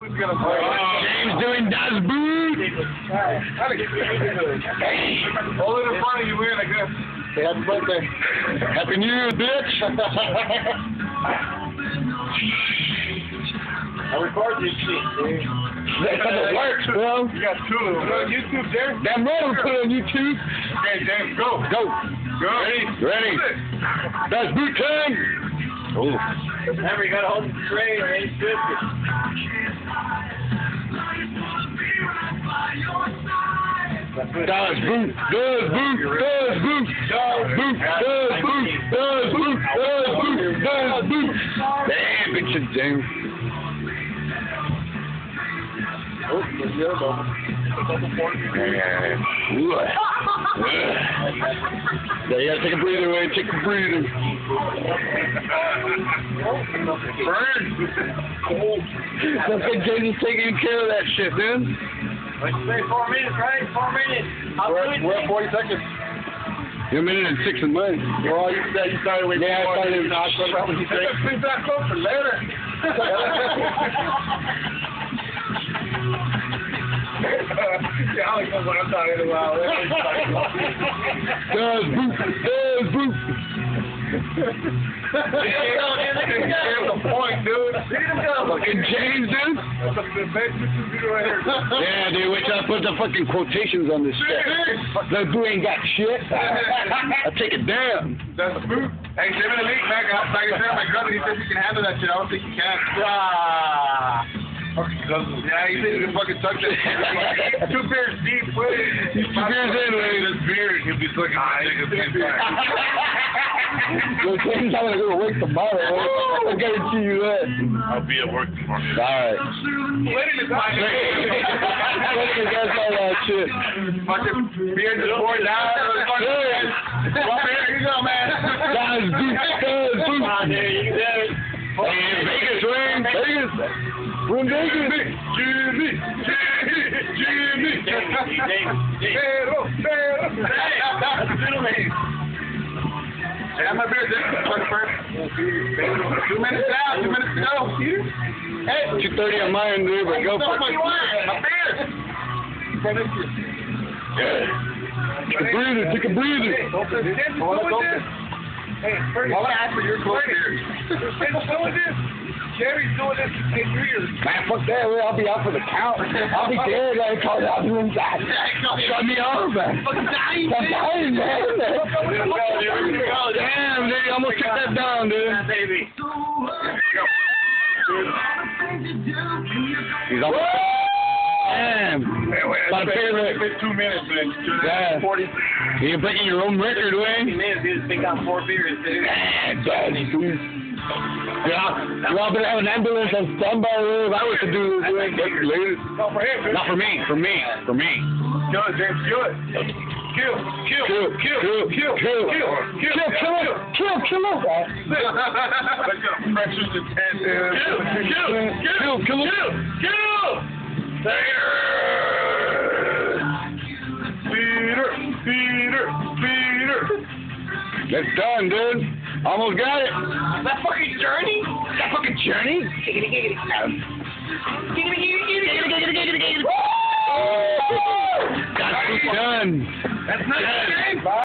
Who's gonna play? James doing Das Boot. Hold it in front of you, weird, I guess. Say happy birthday. Happy New Year, bitch. I record this shit, dude. That's how it works, bro. You got two of them. Put it on YouTube, James. Damn right I'm put it on YouTube. Okay, James, go. Go. Go. Ready? Ready. Das Boot time. Remember, you gotta hold the train or ain't good. Das Boot, Das Boot, Das Boot, Das Boot, Das Boot, Das Boot, Das Boot, Das Boot. Damn, bitch, you damn. Oh, there's the elbow. Yeah. What? Yeah, you gotta take a breather, away. Take a breather. Burn. That's like James is taking care of that shit, dude. What'd you say, four minutes, right? Four minutes. I'll We're, do we're at 40 seconds. You're a minute and six in mine. Well, you said you started with Yeah, four, started- you know, I thought about what you said. Please back up for later. Yeah, I like what I'm talking about. Das Boot. Das Boot. Here's the point, dude. Fucking James, dude. That's the best video right here. Yeah, dude, wait till I put the fucking quotations on this shit. That boo ain't got shit. I take it down. That's the boot. Hey, send me the link, man. I, like I said, my cousin, he says he can handle that shit. I don't think he can. Ah. Yeah, he said he can fucking tuck that shit. Two beers deep, wait. Two beers in, wait. This beer, he'll be sucking my dick at the same time. Yo, James, I'm gonna go to work tomorrow. I guarantee you that. I'll be at work tomorrow. Alright. Waiting is my That's all that shit. Fucking beer just poured down. Yeah. Well, here you go, man. Das Boot. Das Come on, dude. Ah, you can do it. Hey, We're Vegas. Jimmy, Jimmy, Jimmy. Pero, pero. That's the middle name. Got my beer. This is the first. Two minutes down. Two minutes to go. Hey, 230 on mine, dude, but go for it. My beer. Take a breather. Take a breather. Hey, I ask for your close beer? doing this. Jerry's doing this to take years. Man, fuck that. man. I'll be out for the count. I'll be dead. I call it out the inside. Shut me off, man. Fucking dying, I'm dying, man. Damn, dude. You almost took that down, dude. Yeah, baby. He's almost. Damn. My favorite. It's two minutes, man. Yeah. 40. You're breaking your own record, Fifty Wayne. minutes, dude. Pick out four beers, dude. Man, daddy, dude. Yeah, y'all better have an ambulance on standby if I was to do this, Wayne. But later. For him. Not for me, for me, for me. Kill it, James. Kill it. Kill, kill, Kill, kill, kill, kill, kill, kill, kill, kill him, kill, kill him. That's gonna pressure the tent. Kill, kill, kill, kill him. kill. Peter, Peter, Peter. That's done, dude. Almost got it. That fucking journey? That fucking journey. Giggity, giggity. Giggity, giggity, giggity, giggity, giggity. That's done. That's not game.